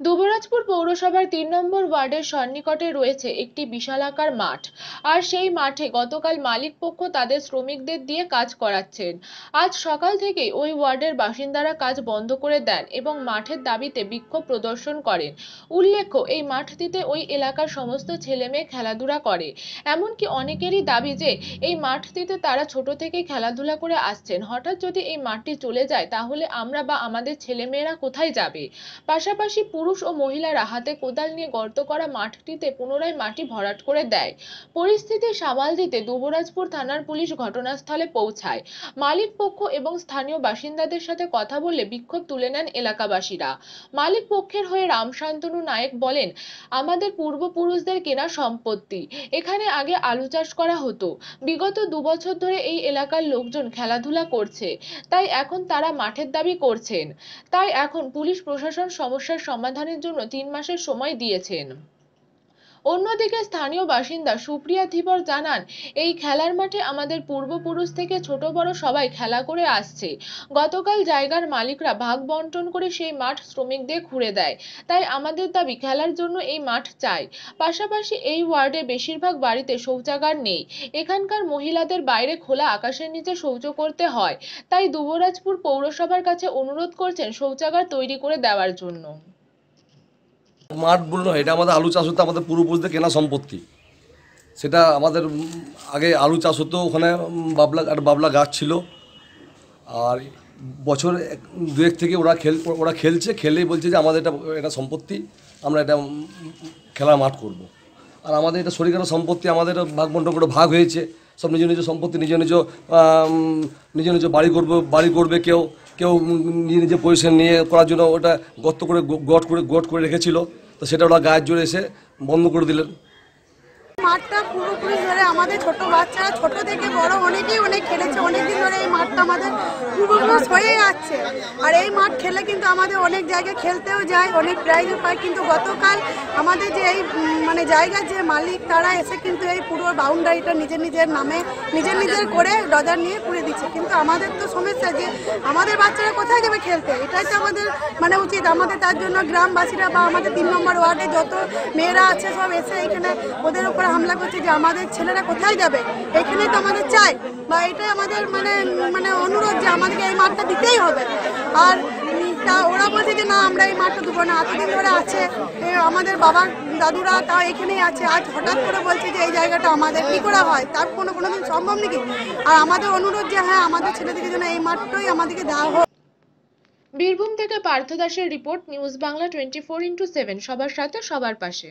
দুবরাজপুর পৌরসভার তিন নম্বর ওয়ার্ডের সন্নিকটে রয়েছে একটি বিশালাকার মাঠ। আর সেই মাঠে গতকাল মালিক পক্ষ তাদের শ্রমিকদের দিয়ে কাজ করাচ্ছেন। আজ সকাল থেকেই ওই ওয়ার্ডের বাসিন্দারা কাজ বন্ধ করে দেন এবং মাঠের দাবিতে বিক্ষোভ প্রদর্শন করেন। উল্লেখ্য, এই মাঠটিতে ওই এলাকার সমস্ত ছেলেমেয়ে খেলাধুলা করে। এমনকি অনেকেরই দাবি যে, এই মাঠটিতে তারা ছোট থেকেই খেলাধুলা করে আসছেন। হঠাৎ যদি এই মাঠটি চলে যায়, তাহলে আমরা বা আমাদের ছেলেমেয়েরা কোথায় যাবে? পাশাপাশি পুরুষ ও মহিলারা হাতে কোদাল নিয়ে গর্ত করা মাঠটিতে পুনরায় মাটি ভরাট করে দেয়। পরিস্থিতি সামাল দিতে দুবরাজপুর থানার পুলিশ ঘটনাস্থলে পৌঁছায়। মালিক পক্ষ এবং স্থানীয় বাসিন্দাদের সাথে কথা বলে বিক্ষোভ তুলে নেন এলাকাবাসীরা। মালিক পক্ষের হয়ে রামশান্তনু নায়েক বলেন, আমাদের পূর্বপুরুষদের কেনা সম্পত্তি। এখানে আগে আলু চাষ করা হতো। বিগত দু বছর ধরে এই এলাকার লোকজন খেলাধুলা করছে। তাই এখন তারা মাঠের দাবি করছেন। তাই এখন পুলিশ প্রশাসন সমস্যার সমাধানের জন্য তিন মাসের সময় দিয়েছেন। অন্যদিকে স্থানীয় বাসিন্দা সুপ্রিয়া ধীবর জানান, এই খেলার মাঠে আমাদের পূর্বপুরুষ থেকে ছোট বড় সবাই খেলা করে আসছে। গতকাল জায়গার মালিকরা ভাগ বন্টন করে সেই মাঠ শ্রমিকদের ঘুরে দেয়। তাই আমাদের দাবি খেলার জন্য এই মাঠ চাই। পাশাপাশি এই ওয়ার্ডে বেশিরভাগ বাড়িতে শৌচাগার নেই। এখানকার মহিলাদের বাইরে খোলা আকাশের নিচে শৌচ করতে হয়। তাই দুবরাজপুর পৌরসভার কাছে অনুরোধ করছেন শৌচাগার তৈরি করে দেওয়ার জন্য। মাঠ বলল এটা আমাদের আলু চাষ হতো, আমাদের পূর্বপুরুষদের কেনা সম্পত্তি। সেটা আমাদের আগে আলু চাষ হতো, ওখানে বাবলা একটা বাবলা গাছ ছিল। আর বছর এক- দুয়েক থেকে ওরা খেল, ওরা খেলছে, খেলেই বলছে যে আমাদের এটা এটা সম্পত্তি, আমরা এটা খেলার মাঠ করব। আর আমাদের এটা শরীরের সম্পত্তি, আমাদের ভাগ বন্টন করে ভাগ হয়েছে। সব নিজ নিজ সম্পত্তি, নিজ নিজ নিজ নিজ বাড়ি করবে বাড়ি করবে কেউ কেউ নিজে নিজে পজিশন নিয়ে করার জন্য ওটা গর্ত করে গট করে গট করে রেখেছিল। তো সেটা ওরা গায়ের জোরে এসে বন্ধ করে দিলেন। মাঠটা পুরোপুরি ধরে আমাদের ছোট বাচ্চারা, ছোট থেকে বড় অনেকেই অনেক খেলেছে, অনেকদিন ধরে এই মাঠটা আমাদের পূর্বপুরুষ হয়ে যাচ্ছে আর এই মাঠ খেলে কিন্তু আমাদের অনেক জায়গায় খেলতেও যায়, অনেক প্রাইজও পায়। কিন্তু গতকাল আমাদের যে এই মানে জায়গার যে মালিক, তারা এসে কিন্তু এই পুরো বাউন্ডারিটা নিজের নিজের নামে নিজের নিজের করে ডজার নিয়ে পুড়ে দিচ্ছে। কিন্তু আমাদের তো সমস্যা যে আমাদের বাচ্চারা কোথায় যাবে খেলতে? এটাই তো আমাদের মানে উচিত। আমাদের তার জন্য গ্রামবাসীরা বা আমাদের তিন নম্বর ওয়ার্ডে যত মেয়েরা আছে সব এসে এখানে ওদের উপরে হামলা করছে যে আমাদের ছেলেরা কোথায় যাবে? এখানেই তো আমাদের চাই। বা এটাই আমাদের মানে মানে অনুরোধ যে আমাদেরকে এই মাঠটা দিতেই হবে। আর তা ওরা বলছে যে না, আমরা এই মাঠটা দেবো না। এতদিন ধরে আছে আমাদের বাবা দাদুরা, তাও এখানেই আছে। আজ হঠাৎ করে বলছে যে এই জায়গাটা আমাদের, কী করা হয়? তার কোনো কোনো দিন সম্ভব নাকি? আর আমাদের অনুরোধ যে হ্যাঁ আমাদের ছেলেদেরকে যেন এই মাঠটাই আমাদেরকে দেওয়া হোক। বীরভূম থেকে পার্থ দাসের report, news Bangla twenty four into seven, সবার সাথে, সবার পাশে।